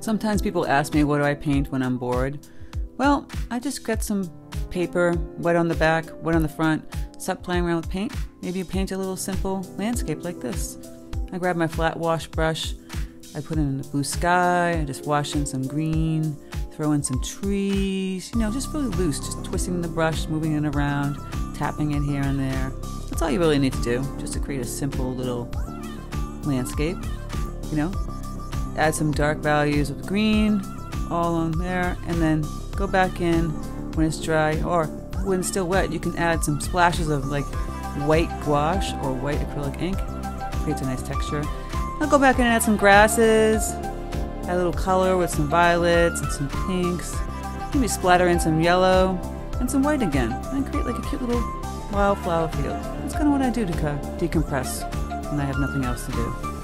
Sometimes people ask me, what do I paint when I'm bored? Well, I just get some paper, wet on the back, wet on the front, stop playing around with paint. Maybe you paint a little simple landscape like this. I grab my flat wash brush, I put in the blue sky, I just wash in some green, throw in some trees, you know, just really loose, just twisting the brush, moving it around, tapping it here and there. That's all you really need to do, just to create a simple little landscape, you know. Add some dark values of green, all on there, and then go back in when it's dry, or when still wet, you can add some splashes of like white gouache or white acrylic ink. Creates a nice texture. I'll go back in and add some grasses, add a little color with some violets and some pinks. Maybe splatter in some yellow and some white again, and create like a cute little wildflower field. That's kind of what I do to decompress when I have nothing else to do.